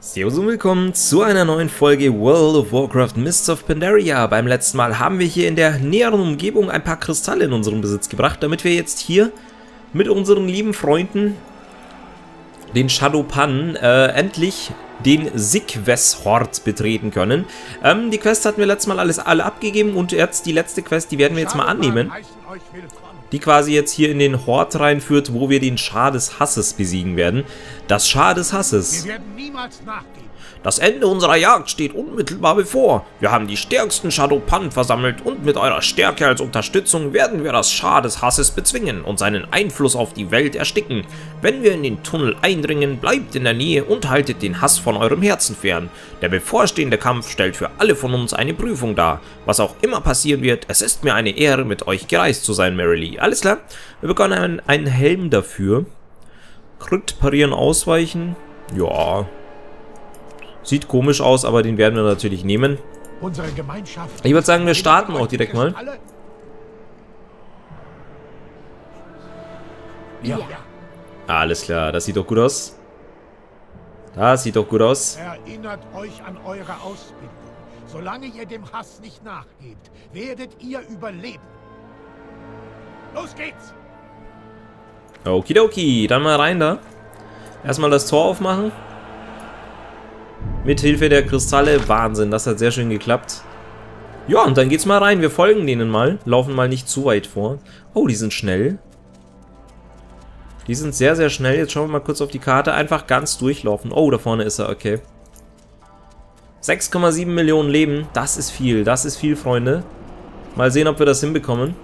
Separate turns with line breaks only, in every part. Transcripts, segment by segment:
Servus und willkommen zu einer neuen Folge World of Warcraft Mists of Pandaria. Beim letzten Mal haben wir hier in der näheren Umgebung ein paar Kristalle in unseren Besitz gebracht, damit wir jetzt hier mit unseren lieben Freunden, den Shadowpan, äh, endlich den Sigwes-Hort betreten können. Ähm, die Quest hatten wir letztes Mal alles alle abgegeben und jetzt die letzte Quest, die werden wir jetzt mal annehmen. Die quasi jetzt hier in den Hort reinführt, wo wir den Schar des Hasses besiegen werden. Das Schar des Hasses.
Wir werden niemals nachgeben.
Das Ende unserer Jagd steht unmittelbar bevor. Wir haben die stärksten Shadowpan versammelt und mit eurer Stärke als Unterstützung werden wir das Schar des Hasses bezwingen und seinen Einfluss auf die Welt ersticken. Wenn wir in den Tunnel eindringen, bleibt in der Nähe und haltet den Hass von eurem Herzen fern. Der bevorstehende Kampf stellt für alle von uns eine Prüfung dar. Was auch immer passieren wird, es ist mir eine Ehre, mit euch gereist zu sein, Lee. Alles klar? Wir bekommen einen, Helm dafür. Crit parieren, ausweichen. Ja, Sieht komisch aus, aber den werden wir natürlich nehmen.
Unsere Gemeinschaft.
Ich würde sagen, wir starten auch direkt mal.
Ja.
Alles klar, das sieht doch gut aus. Das sieht doch gut aus.
Erinnert euch an eure Ausbildung. Solange ihr dem Hass nicht nachgebt, werdet ihr überleben. Los geht's!
Okidoki, dann mal rein da. Erstmal das Tor aufmachen. Mit Hilfe der Kristalle. Wahnsinn, das hat sehr schön geklappt. Ja, und dann geht's mal rein. Wir folgen denen mal. Laufen mal nicht zu weit vor. Oh, die sind schnell. Die sind sehr, sehr schnell. Jetzt schauen wir mal kurz auf die Karte. Einfach ganz durchlaufen. Oh, da vorne ist er. Okay. 6,7 Millionen Leben. Das ist viel. Das ist viel, Freunde. Mal sehen, ob wir das hinbekommen.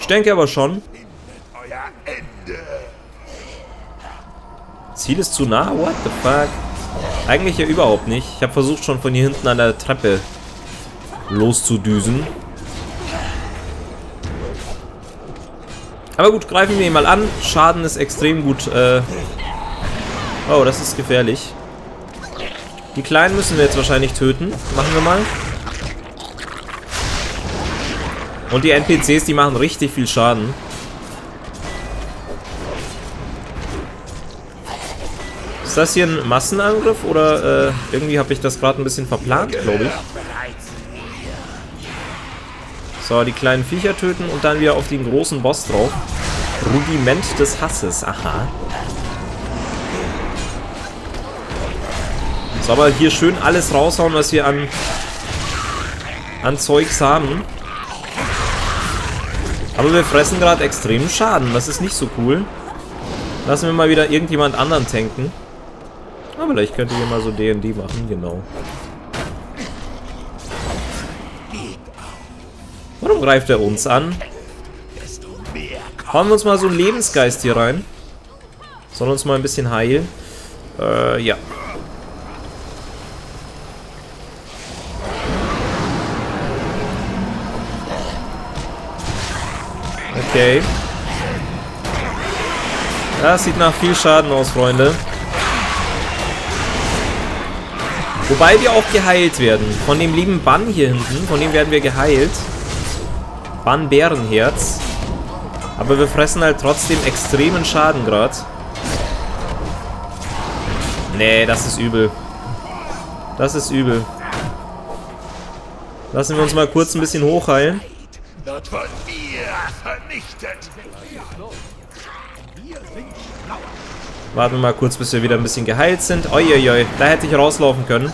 Ich denke aber schon. Ziel ist zu nah? What the fuck? Eigentlich ja überhaupt nicht. Ich habe versucht schon von hier hinten an der Treppe loszudüsen. Aber gut, greifen wir ihn mal an. Schaden ist extrem gut. Äh oh, das ist gefährlich. Die Kleinen müssen wir jetzt wahrscheinlich töten. Machen wir mal. Und die NPCs, die machen richtig viel Schaden. Ist das hier ein Massenangriff oder äh, irgendwie habe ich das gerade ein bisschen verplant, glaube ich. So, die kleinen Viecher töten und dann wieder auf den großen Boss drauf. Rudiment des Hasses, aha. So, aber hier schön alles raushauen, was wir an, an Zeugs haben. Aber wir fressen gerade extremen Schaden, das ist nicht so cool. Lassen wir mal wieder irgendjemand anderen tanken. Aber vielleicht könnte ich mal so D&D machen, genau. Warum greift er uns an? Hauen wir uns mal so einen Lebensgeist hier rein. Sollen uns mal ein bisschen heilen. Äh, ja. Okay. Das sieht nach viel Schaden aus, Freunde. Wobei wir auch geheilt werden. Von dem lieben Bann hier hinten, von dem werden wir geheilt. Bann Bärenherz. Aber wir fressen halt trotzdem extremen Schaden gerade. Nee, das ist übel. Das ist übel. Lassen wir uns mal kurz ein bisschen hochheilen. Warten wir mal kurz, bis wir wieder ein bisschen geheilt sind. Uiuiui, da hätte ich rauslaufen können.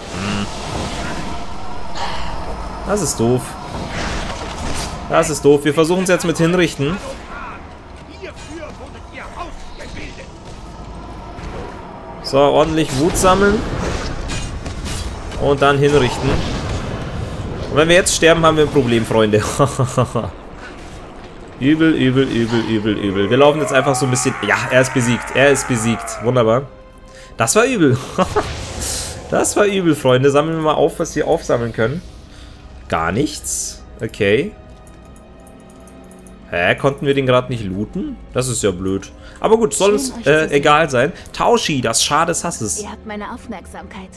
Das ist doof. Das ist doof. Wir versuchen es jetzt mit hinrichten. So, ordentlich Wut sammeln. Und dann hinrichten. Und wenn wir jetzt sterben, haben wir ein Problem, Freunde. Übel, übel, übel, übel, übel. Wir laufen jetzt einfach so ein bisschen... Ja, er ist besiegt. Er ist besiegt. Wunderbar. Das war übel. das war übel, Freunde. Sammeln wir mal auf, was wir aufsammeln können. Gar nichts. Okay. Hä, konnten wir den gerade nicht looten? Das ist ja blöd.
Aber gut, soll uns äh, egal sein. Tauschi, das Schar des Hasses.
Ihr habt meine Aufmerksamkeit.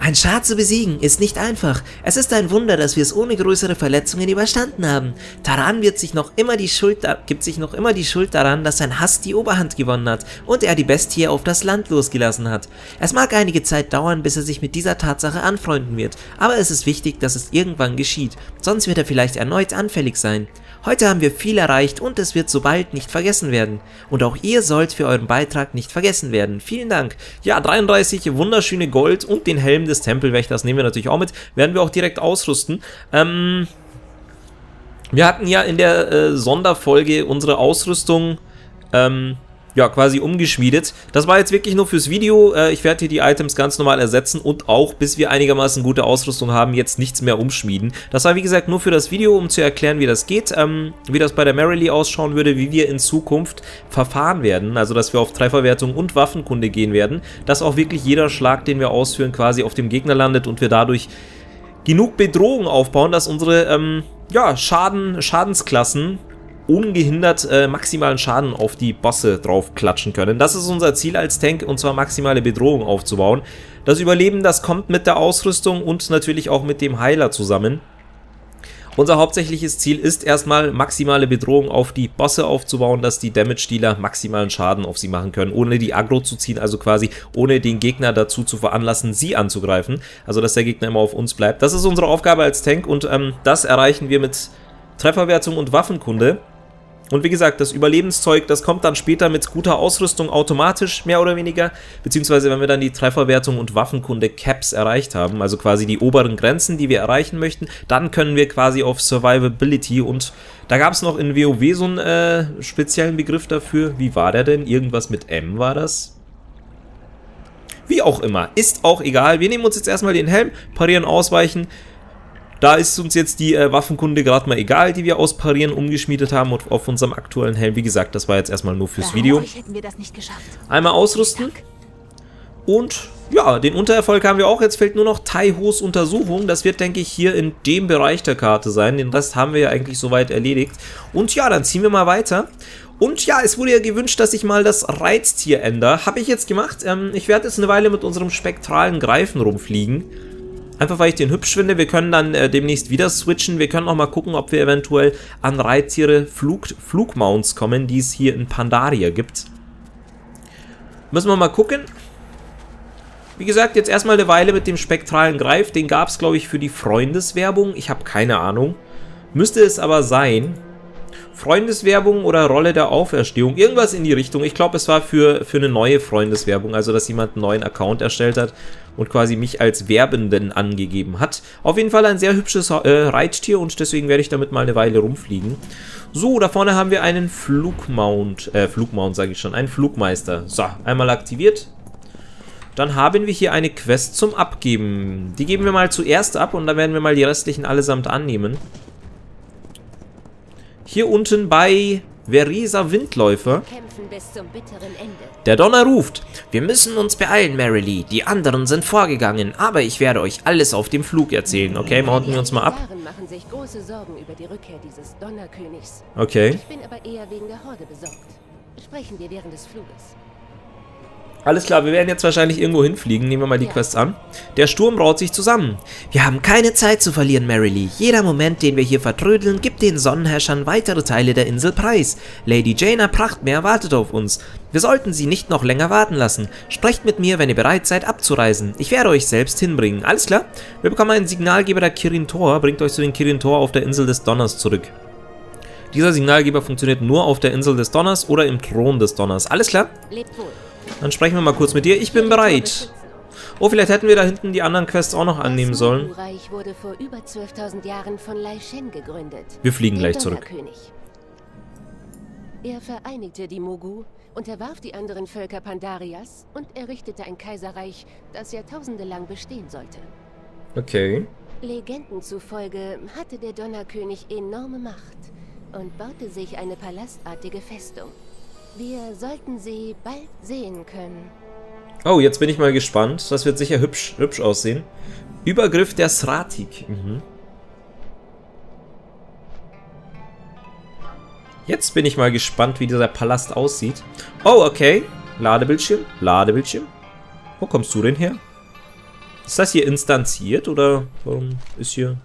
Ein Schar zu besiegen ist nicht einfach. Es ist ein Wunder, dass wir es ohne größere Verletzungen überstanden haben. Taran wird sich noch immer die Schuld, gibt sich noch immer die Schuld daran, dass sein Hass die Oberhand gewonnen hat und er die Bestie auf das Land losgelassen hat. Es mag einige Zeit dauern, bis er sich mit dieser Tatsache anfreunden wird, aber es ist wichtig, dass es irgendwann geschieht, sonst wird er vielleicht erneut anfällig sein. Heute haben wir viel erreicht und es wird so bald nicht vergessen werden. Und auch ihr sollt für euren Beitrag nicht vergessen werden. Vielen Dank. Ja, 33 wunderschöne Gold und den Helm des Tempelwächters nehmen wir natürlich auch mit. Werden wir auch direkt ausrüsten. Ähm, wir hatten ja in der äh, Sonderfolge unsere Ausrüstung ähm, ja, quasi umgeschmiedet. Das war jetzt wirklich nur fürs Video. Äh, ich werde hier die Items ganz normal ersetzen und auch, bis wir einigermaßen gute Ausrüstung haben, jetzt nichts mehr umschmieden. Das war, wie gesagt, nur für das Video, um zu erklären, wie das geht, ähm, wie das bei der Merrily ausschauen würde, wie wir in Zukunft verfahren werden. Also, dass wir auf Trefferwertung und Waffenkunde gehen werden, dass auch wirklich jeder Schlag, den wir ausführen, quasi auf dem Gegner landet und wir dadurch genug Bedrohung aufbauen, dass unsere ähm, ja, Schaden, Schadensklassen ungehindert äh, maximalen Schaden auf die Bosse draufklatschen können. Das ist unser Ziel als Tank und zwar maximale Bedrohung aufzubauen. Das Überleben, das kommt mit der Ausrüstung und natürlich auch mit dem Heiler zusammen. Unser hauptsächliches Ziel ist erstmal maximale Bedrohung auf die Bosse aufzubauen, dass die Damage-Dealer maximalen Schaden auf sie machen können, ohne die Aggro zu ziehen, also quasi ohne den Gegner dazu zu veranlassen, sie anzugreifen. Also dass der Gegner immer auf uns bleibt. Das ist unsere Aufgabe als Tank und ähm, das erreichen wir mit Trefferwertung und Waffenkunde. Und wie gesagt, das Überlebenszeug, das kommt dann später mit guter Ausrüstung automatisch, mehr oder weniger. Beziehungsweise wenn wir dann die Trefferwertung und Waffenkunde Caps erreicht haben, also quasi die oberen Grenzen, die wir erreichen möchten, dann können wir quasi auf Survivability und da gab es noch in WoW so einen äh, speziellen Begriff dafür. Wie war der denn? Irgendwas mit M war das? Wie auch immer, ist auch egal. Wir nehmen uns jetzt erstmal den Helm, parieren, ausweichen. Da ist uns jetzt die äh, Waffenkunde gerade mal egal, die wir aus Parieren umgeschmiedet haben und auf unserem aktuellen Helm. Wie gesagt, das war jetzt erstmal nur fürs Video. Einmal ausrüsten. Und ja, den Untererfolg haben wir auch. Jetzt fehlt nur noch Taihos Untersuchung. Das wird, denke ich, hier in dem Bereich der Karte sein. Den Rest haben wir ja eigentlich soweit erledigt. Und ja, dann ziehen wir mal weiter. Und ja, es wurde ja gewünscht, dass ich mal das Reiztier ändere. Habe ich jetzt gemacht. Ähm, ich werde jetzt eine Weile mit unserem spektralen Greifen rumfliegen. Einfach weil ich den hübsch finde. Wir können dann äh, demnächst wieder switchen. Wir können auch mal gucken, ob wir eventuell an Reittiere Flug, Flugmounts kommen, die es hier in Pandaria gibt. Müssen wir mal gucken. Wie gesagt, jetzt erstmal eine Weile mit dem spektralen Greif. Den gab es, glaube ich, für die Freundeswerbung. Ich habe keine Ahnung. Müsste es aber sein. Freundeswerbung oder Rolle der Auferstehung. Irgendwas in die Richtung. Ich glaube, es war für, für eine neue Freundeswerbung. Also, dass jemand einen neuen Account erstellt hat und quasi mich als Werbenden angegeben hat. Auf jeden Fall ein sehr hübsches äh, Reittier und deswegen werde ich damit mal eine Weile rumfliegen. So, da vorne haben wir einen Flugmount, äh, Flugmount sage ich schon, einen Flugmeister. So, einmal aktiviert. Dann haben wir hier eine Quest zum Abgeben. Die geben wir mal zuerst ab und dann werden wir mal die restlichen allesamt annehmen. Hier unten bei Verisa Windläufer. Der Donner ruft. Wir müssen uns beeilen, Marilee. Die anderen sind vorgegangen, aber ich werde euch alles auf dem Flug erzählen. Okay, mounten wir uns mal ab. Okay. Ich bin aber eher wegen der Horde besorgt. Sprechen wir während des Fluges. Alles klar, wir werden jetzt wahrscheinlich irgendwo hinfliegen. Nehmen wir mal die ja. Quest an. Der Sturm braut sich zusammen. Wir haben keine Zeit zu verlieren, Marilee. Jeder Moment, den wir hier vertrödeln, gibt den Sonnenherrschern weitere Teile der Insel preis. Lady Jaina Prachtmeer wartet auf uns. Wir sollten sie nicht noch länger warten lassen. Sprecht mit mir, wenn ihr bereit seid, abzureisen. Ich werde euch selbst hinbringen. Alles klar? Wir bekommen einen Signalgeber der Kirin Tor. Bringt euch zu den Kirin Tor auf der Insel des Donners zurück. Dieser Signalgeber funktioniert nur auf der Insel des Donners oder im Thron des Donners. Alles klar? Lebt wohl. Dann sprechen wir mal kurz mit dir. Ich bin bereit. Oh, vielleicht hätten wir da hinten die anderen Quests auch noch annehmen sollen. Wir fliegen gleich zurück.
Er vereinigte die Mogu, unterwarf die anderen Völker Pandarias und errichtete ein Kaiserreich, das Jahrtausende lang bestehen sollte.
Okay.
Legenden zufolge hatte der Donnerkönig enorme Macht und baute sich eine palastartige Festung. Wir sollten sie bald sehen können.
Oh, jetzt bin ich mal gespannt. Das wird sicher hübsch, hübsch aussehen. Übergriff der Sratik. Mhm.
Jetzt bin ich mal gespannt, wie dieser Palast aussieht. Oh, okay. Ladebildschirm, Ladebildschirm. Wo kommst du denn her? Ist das hier instanziert oder warum ist hier...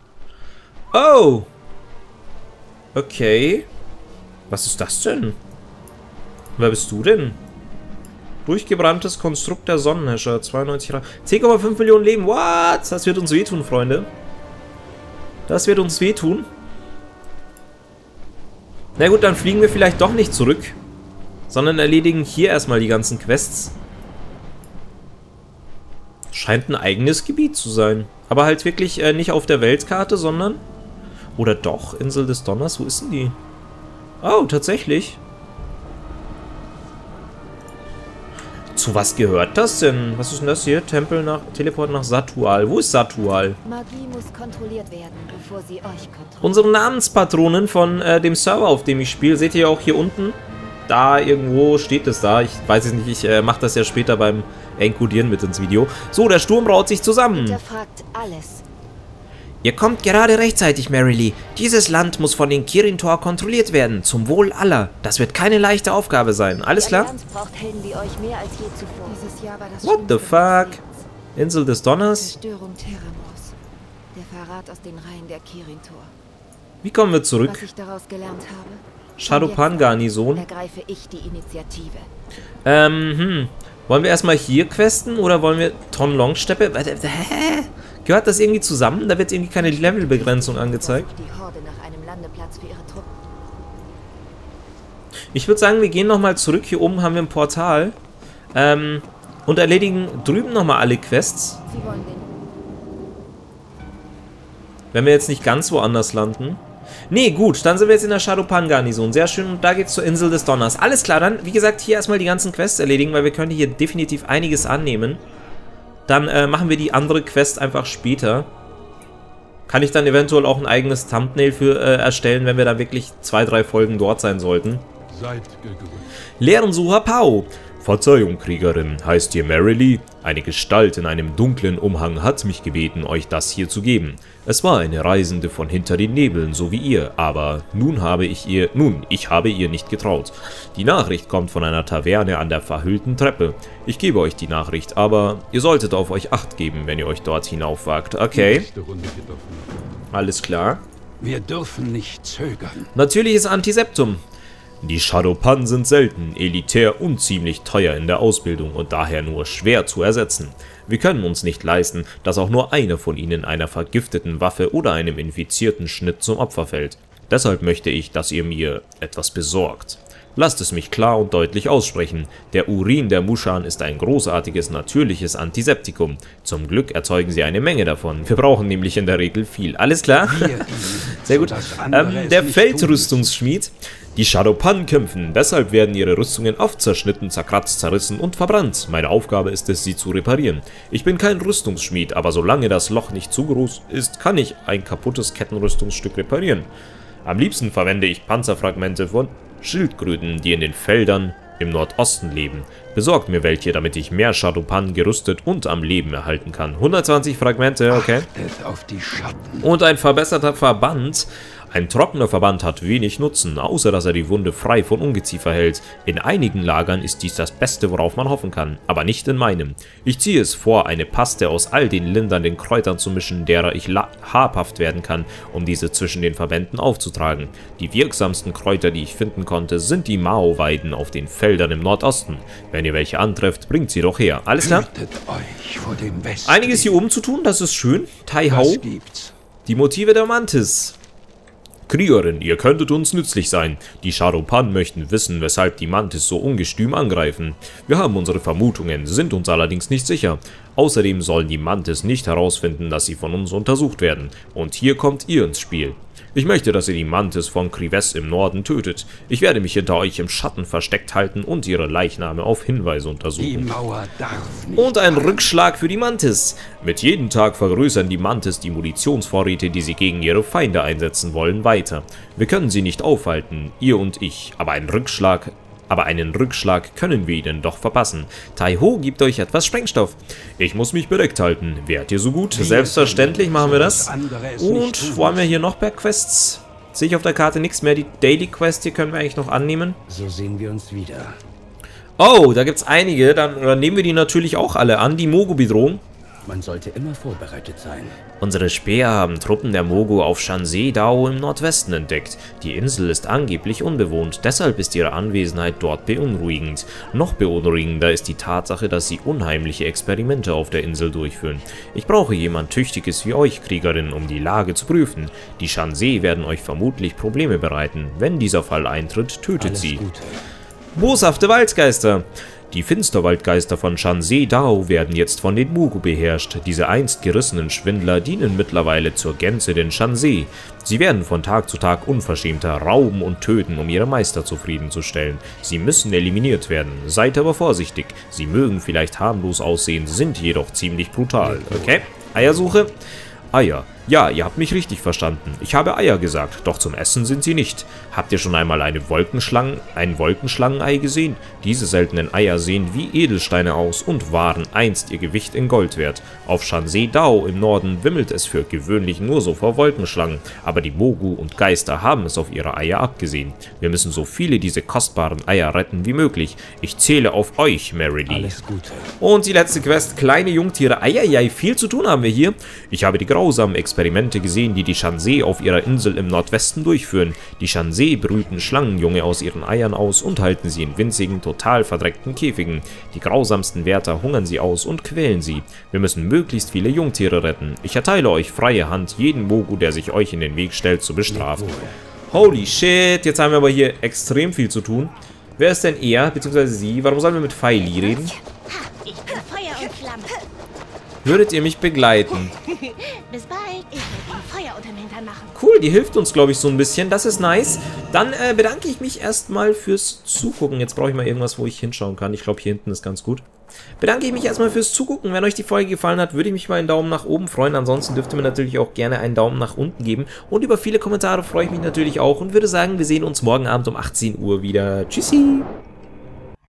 Oh! Okay. Was ist das denn? Wer bist du denn? Durchgebranntes Konstrukt der Sonnenhäscher. 92 Grad. 10,5 Millionen Leben. What? Das wird uns wehtun, Freunde. Das wird uns wehtun. Na gut, dann fliegen wir vielleicht doch nicht zurück. Sondern erledigen hier erstmal die ganzen Quests. Scheint ein eigenes Gebiet zu sein. Aber halt wirklich äh, nicht auf der Weltkarte, sondern... Oder doch, Insel des Donners, wo ist denn die? Oh, tatsächlich. Zu was gehört das denn? Was ist denn das hier? Tempel nach Teleport nach Satual. Wo ist Satual?
Magie muss kontrolliert werden, bevor sie euch kontrolliert.
Unsere Namenspatronin von äh, dem Server, auf dem ich spiele, seht ihr auch hier unten. Da irgendwo steht es da. Ich weiß es nicht, ich äh, mache das ja später beim Enkodieren mit ins Video. So, der Sturm braut sich zusammen.
Hinterfragt alles.
Ihr kommt gerade rechtzeitig, Marilee. Dieses Land muss von den Kirin-Tor kontrolliert werden, zum Wohl aller. Das wird keine leichte Aufgabe sein. Alles klar?
What the fuck? Insel des Donners?
Zerstörung Terramos. Der Verrat aus den Reihen der Kirin-Tor.
Wie kommen wir
Was
zurück?
ich daraus gelernt habe,
Shadowpan-Garnison.
ergreife ich die Initiative.
Ähm, hm. Wollen wir erstmal hier questen oder wollen wir Tonlong-Steppe? Warte, Hä? Gehört das irgendwie zusammen? Da wird irgendwie keine Levelbegrenzung angezeigt. Ich würde sagen, wir gehen nochmal zurück. Hier oben haben wir ein Portal. Ähm, und erledigen drüben nochmal alle Quests. Wenn wir jetzt nicht ganz woanders landen. Nee, gut, dann sind wir jetzt in der Shadowpan-Garnison. Sehr schön, und da geht's zur Insel des Donners. Alles klar, dann, wie gesagt, hier erstmal die ganzen Quests erledigen, weil wir können hier definitiv einiges annehmen. Dann äh, machen wir die andere Quest einfach später. Kann ich dann eventuell auch ein eigenes Thumbnail für äh, erstellen, wenn wir dann wirklich zwei, drei Folgen dort sein sollten.
Seid gegrüßt.
Lehrensucher Pau. Verzeihung, Kriegerin, heißt ihr Marilee? Eine Gestalt in einem dunklen Umhang hat mich gebeten, euch das hier zu geben. Es war eine Reisende von hinter den Nebeln, so wie ihr, aber nun habe ich ihr, nun, ich habe ihr nicht getraut. Die Nachricht kommt von einer Taverne an der verhüllten Treppe. Ich gebe euch die Nachricht, aber ihr solltet auf euch Acht geben, wenn ihr euch dort hinaufwagt. Okay, alles klar.
Wir dürfen nicht zögern.
Natürliches Antiseptum. Die Shadowpan sind selten, elitär und ziemlich teuer in der Ausbildung und daher nur schwer zu ersetzen. Wir können uns nicht leisten, dass auch nur einer von ihnen einer vergifteten Waffe oder einem infizierten Schnitt zum Opfer fällt. Deshalb möchte ich, dass ihr mir etwas besorgt. Lasst es mich klar und deutlich aussprechen. Der Urin der Mushan ist ein großartiges natürliches Antiseptikum. Zum Glück erzeugen sie eine Menge davon. Wir brauchen nämlich in der Regel viel. Alles klar? Sehr gut. Ähm, der Feldrüstungsschmied. Die Shadowpan kämpfen, deshalb werden ihre Rüstungen oft zerschnitten, zerkratzt, zerrissen und verbrannt. Meine Aufgabe ist es, sie zu reparieren. Ich bin kein Rüstungsschmied, aber solange das Loch nicht zu groß ist, kann ich ein kaputtes Kettenrüstungsstück reparieren. Am liebsten verwende ich Panzerfragmente von Schildkröten, die in den Feldern im Nordosten leben. Besorgt mir welche, damit ich mehr Shadowpan gerüstet und am Leben erhalten kann. 120 Fragmente, okay. Und ein verbesserter Verband. Ein trockener Verband hat wenig Nutzen, außer dass er die Wunde frei von Ungeziefer hält. In einigen Lagern ist dies das Beste, worauf man hoffen kann, aber nicht in meinem. Ich ziehe es vor, eine Paste aus all den lindernden Kräutern zu mischen, derer ich habhaft werden kann, um diese zwischen den Verbänden aufzutragen. Die wirksamsten Kräuter, die ich finden konnte, sind die Mao-Weiden auf den Feldern im Nordosten. Wenn ihr welche antrefft, bringt sie doch her. Alles klar? Einiges hier oben zu tun, das ist schön. Tai
gibt's?
Die Motive der Mantis. Kriegerin, ihr könntet uns nützlich sein. Die Shadowpan möchten wissen, weshalb die Mantis so ungestüm angreifen. Wir haben unsere Vermutungen, sind uns allerdings nicht sicher. Außerdem sollen die Mantis nicht herausfinden, dass sie von uns untersucht werden. Und hier kommt ihr ins Spiel. Ich möchte, dass ihr die Mantis von Krives im Norden tötet. Ich werde mich hinter euch im Schatten versteckt halten und ihre Leichname auf Hinweise
Die
untersuchen.
Mauer darf nicht.
Und ein Rückschlag für die Mantis. Mit jedem Tag vergrößern die Mantis die Munitionsvorräte, die sie gegen ihre Feinde einsetzen wollen, weiter. Wir können sie nicht aufhalten, ihr und ich, aber ein Rückschlag, aber einen Rückschlag können wir ihnen doch verpassen. Taiho gibt euch etwas Sprengstoff. Ich muss mich bedeckt halten. Wärt ihr so gut? Selbstverständlich machen wir das. Und wollen wir hier noch per Quests Sehe ich auf der Karte nichts mehr. Die Daily Quest hier können wir eigentlich noch annehmen.
So sehen wir uns wieder.
Oh, da gibt es einige. Dann, dann nehmen wir die natürlich auch alle an. Die Mogo-Bedrohung.
Man sollte immer vorbereitet sein.
Unsere Späher haben Truppen der Mogo auf Shanse-Dao im Nordwesten entdeckt. Die Insel ist angeblich unbewohnt, deshalb ist ihre Anwesenheit dort beunruhigend. Noch beunruhigender ist die Tatsache, dass sie unheimliche Experimente auf der Insel durchführen. Ich brauche jemand Tüchtiges wie euch, Kriegerin, um die Lage zu prüfen. Die Shanse werden euch vermutlich Probleme bereiten. Wenn dieser Fall eintritt, tötet
Alles
sie.
Gute.
Boshafte Waldgeister. Die Finsterwaldgeister von Shanse Dao werden jetzt von den Mugu beherrscht. Diese einst gerissenen Schwindler dienen mittlerweile zur Gänze den Shanse. Sie werden von Tag zu Tag unverschämter rauben und töten, um ihre Meister zufriedenzustellen. Sie müssen eliminiert werden. Seid aber vorsichtig. Sie mögen vielleicht harmlos aussehen, sind jedoch ziemlich brutal. Okay? Eiersuche? Eier. Ja, ihr habt mich richtig verstanden. Ich habe Eier gesagt, doch zum Essen sind sie nicht. Habt ihr schon einmal eine Wolkenschlangen, ein Wolkenschlangenei gesehen? Diese seltenen Eier sehen wie Edelsteine aus und waren einst ihr Gewicht in Gold wert. Auf Shanse Dao im Norden wimmelt es für gewöhnlich nur so vor Wolkenschlangen, aber die Mogu und Geister haben es auf ihre Eier abgesehen. Wir müssen so viele dieser kostbaren Eier retten wie möglich. Ich zähle auf euch, Mary Lee.
Alles Gute.
Und die letzte Quest, kleine Jungtiere. Eieiei, viel zu tun haben wir hier. Ich habe die grausamen Experimente gesehen, die die Shanse auf ihrer Insel im Nordwesten durchführen. Die Shanse brüten Schlangenjunge aus ihren Eiern aus und halten sie in winzigen, total verdreckten Käfigen. Die grausamsten Wärter hungern sie aus und quälen sie. Wir müssen möglichst viele Jungtiere retten. Ich erteile euch freie Hand, jeden Mogu, der sich euch in den Weg stellt, zu bestrafen. Holy shit, jetzt haben wir aber hier extrem viel zu tun. Wer ist denn er, beziehungsweise sie? Warum sollen wir mit Feili reden? Würdet ihr mich begleiten? Cool, die hilft uns, glaube ich, so ein bisschen. Das ist nice. Dann äh, bedanke ich mich erstmal fürs Zugucken. Jetzt brauche ich mal irgendwas, wo ich hinschauen kann. Ich glaube, hier hinten ist ganz gut. Bedanke ich mich erstmal fürs Zugucken. Wenn euch die Folge gefallen hat, würde ich mich über einen Daumen nach oben freuen. Ansonsten dürft ihr mir natürlich auch gerne einen Daumen nach unten geben. Und über viele Kommentare freue ich mich natürlich auch und würde sagen, wir sehen uns morgen Abend um 18 Uhr wieder. Tschüssi!